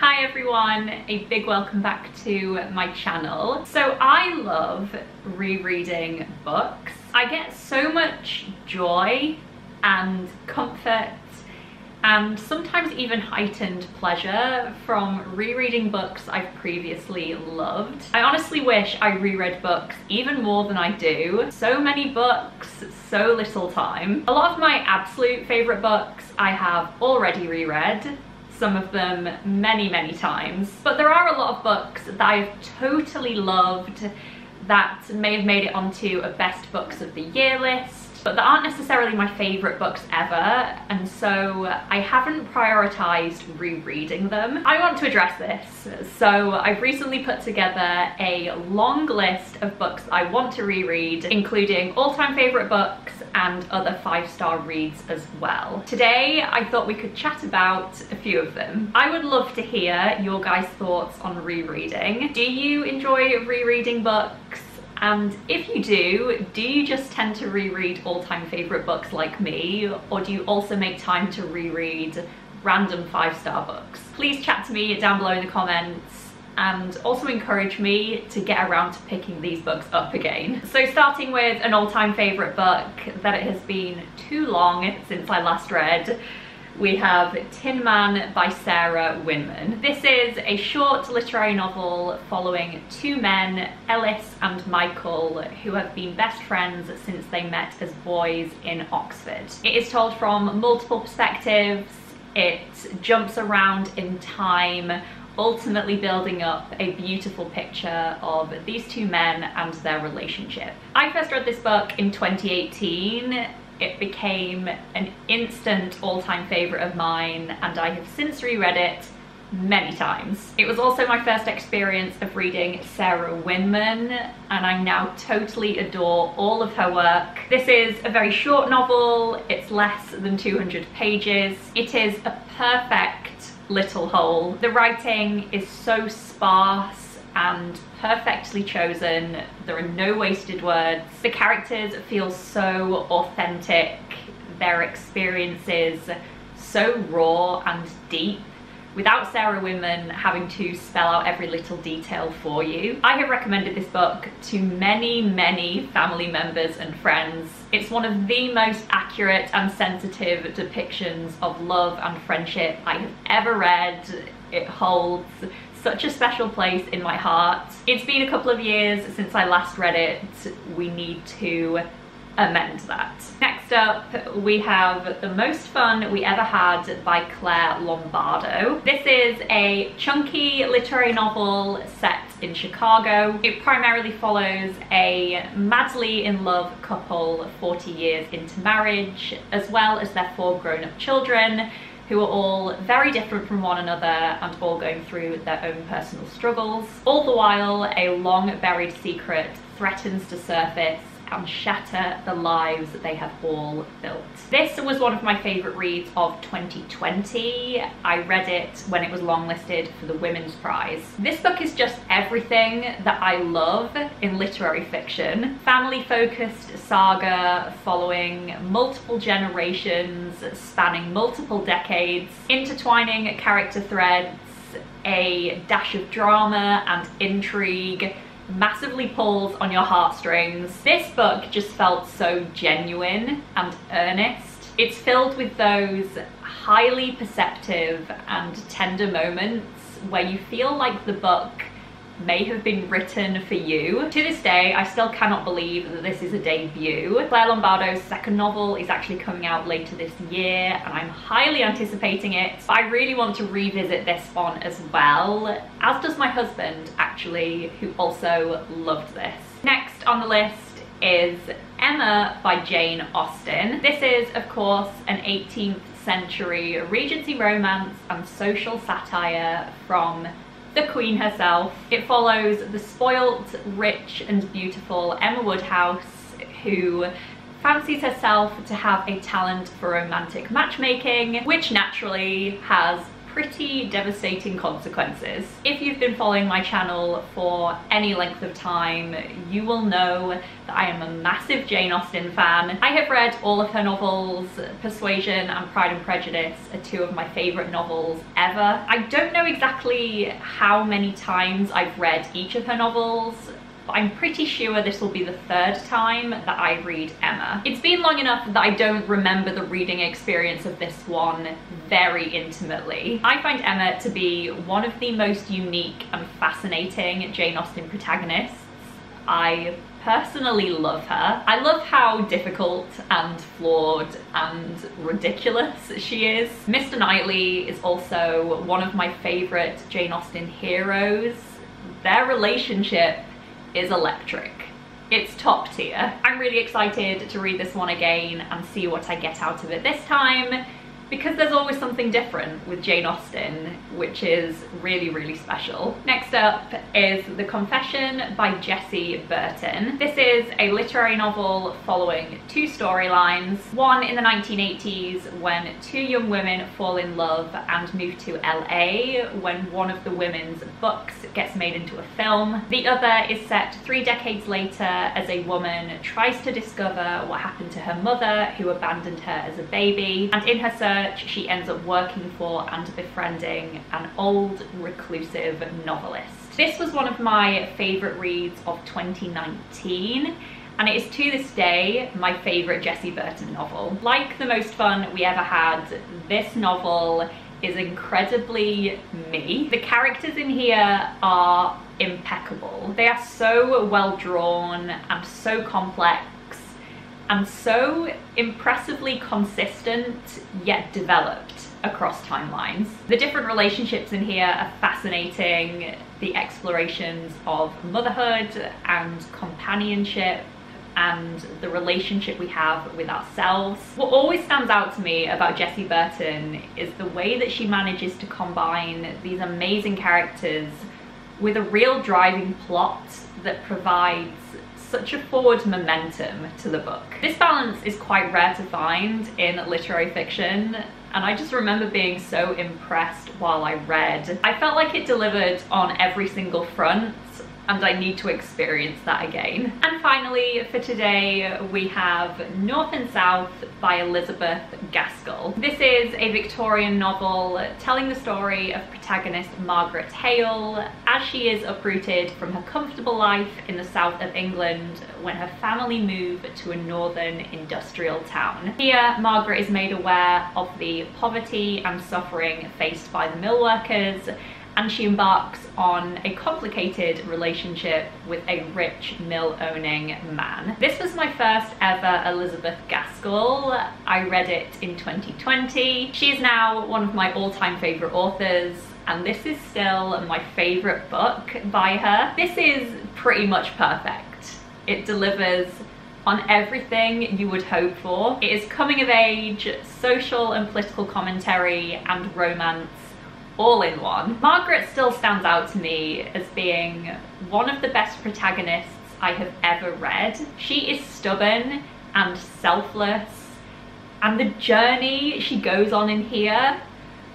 Hi everyone, a big welcome back to my channel. So I love rereading books. I get so much joy and comfort and sometimes even heightened pleasure from rereading books I've previously loved. I honestly wish I reread books even more than I do. So many books, so little time. A lot of my absolute favourite books I have already reread some of them many, many times. But there are a lot of books that I've totally loved that may have made it onto a best books of the year list but that aren't necessarily my favourite books ever and so I haven't prioritised rereading them. I want to address this so I've recently put together a long list of books I want to reread including all-time favourite books and other five-star reads as well. Today I thought we could chat about a few of them. I would love to hear your guys thoughts on rereading. Do you enjoy rereading books? And if you do, do you just tend to reread all-time favourite books like me, or do you also make time to reread random five-star books? Please chat to me down below in the comments and also encourage me to get around to picking these books up again. So starting with an all-time favourite book that it has been too long since I last read, we have Tin Man by Sarah Winman. This is a short literary novel following two men, Ellis and Michael, who have been best friends since they met as boys in Oxford. It is told from multiple perspectives, it jumps around in time, ultimately building up a beautiful picture of these two men and their relationship. I first read this book in 2018 it became an instant all-time favourite of mine and I have since reread it many times. It was also my first experience of reading Sarah Winman and I now totally adore all of her work. This is a very short novel, it's less than 200 pages. It is a perfect little whole. The writing is so sparse and perfectly chosen. There are no wasted words. The characters feel so authentic, their experiences so raw and deep without Sarah Winman having to spell out every little detail for you. I have recommended this book to many, many family members and friends. It's one of the most accurate and sensitive depictions of love and friendship I have ever read. It holds such a special place in my heart. It's been a couple of years since I last read it. We need to amend that. Next up, we have The Most Fun We Ever Had by Claire Lombardo. This is a chunky literary novel set in Chicago. It primarily follows a madly in love couple 40 years into marriage, as well as their four grown-up children who are all very different from one another and all going through their own personal struggles. All the while, a long buried secret threatens to surface and shatter the lives that they have all built. This was one of my favourite reads of 2020. I read it when it was longlisted for the Women's Prize. This book is just everything that I love in literary fiction. Family-focused saga following multiple generations, spanning multiple decades, intertwining character threads, a dash of drama and intrigue, massively pulls on your heartstrings. This book just felt so genuine and earnest. It's filled with those highly perceptive and tender moments where you feel like the book may have been written for you. To this day, I still cannot believe that this is a debut. Claire Lombardo's second novel is actually coming out later this year and I'm highly anticipating it. I really want to revisit this one as well, as does my husband actually, who also loved this. Next on the list is Emma by Jane Austen. This is, of course, an 18th century Regency romance and social satire from the Queen herself. It follows the spoilt, rich and beautiful Emma Woodhouse who fancies herself to have a talent for romantic matchmaking, which naturally has pretty devastating consequences. If you've been following my channel for any length of time, you will know that I am a massive Jane Austen fan. I have read all of her novels, Persuasion and Pride and Prejudice are two of my favourite novels ever. I don't know exactly how many times I've read each of her novels, but I'm pretty sure this will be the third time that I read Emma. It's been long enough that I don't remember the reading experience of this one very intimately. I find Emma to be one of the most unique and fascinating Jane Austen protagonists. I personally love her. I love how difficult and flawed and ridiculous she is. Mr. Knightley is also one of my favourite Jane Austen heroes. Their relationship is electric. It's top tier. I'm really excited to read this one again and see what I get out of it this time because there's always something different with Jane Austen, which is really, really special. Next up is The Confession by Jessie Burton. This is a literary novel following two storylines. One in the 1980s when two young women fall in love and move to LA when one of the women's books gets made into a film. The other is set three decades later as a woman tries to discover what happened to her mother who abandoned her as a baby and in her search research, she ends up working for and befriending an old reclusive novelist. This was one of my favourite reads of 2019 and it is to this day my favourite Jessie Burton novel. Like the most fun we ever had, this novel is incredibly me. The characters in here are impeccable. They are so well drawn and so complex and so impressively consistent yet developed across timelines. The different relationships in here are fascinating. The explorations of motherhood and companionship and the relationship we have with ourselves. What always stands out to me about Jessie Burton is the way that she manages to combine these amazing characters with a real driving plot that provides such a forward momentum to the book. This balance is quite rare to find in literary fiction and I just remember being so impressed while I read. I felt like it delivered on every single front and I need to experience that again. And finally, for today, we have North and South by Elizabeth Gaskell. This is a Victorian novel telling the story of protagonist Margaret Hale as she is uprooted from her comfortable life in the south of England when her family move to a northern industrial town. Here, Margaret is made aware of the poverty and suffering faced by the mill workers and she embarks on a complicated relationship with a rich mill-owning man. This was my first ever Elizabeth Gaskell. I read it in 2020. She is now one of my all-time favourite authors and this is still my favourite book by her. This is pretty much perfect. It delivers on everything you would hope for. It is coming of age, social and political commentary and romance all in one. Margaret still stands out to me as being one of the best protagonists I have ever read. She is stubborn and selfless and the journey she goes on in here,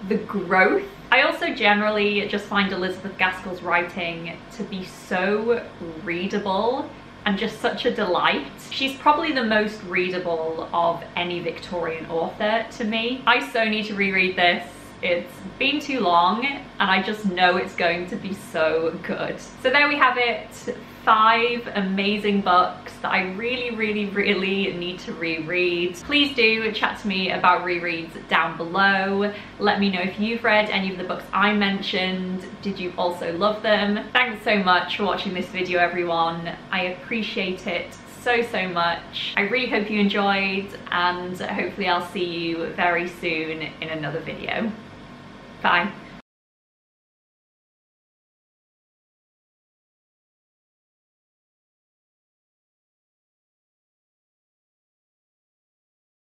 the growth. I also generally just find Elizabeth Gaskell's writing to be so readable and just such a delight. She's probably the most readable of any Victorian author to me. I so need to reread this it's been too long and I just know it's going to be so good. So there we have it, five amazing books that I really, really, really need to reread. Please do chat to me about rereads down below. Let me know if you've read any of the books I mentioned. Did you also love them? Thanks so much for watching this video, everyone. I appreciate it so, so much. I really hope you enjoyed and hopefully I'll see you very soon in another video. Bye.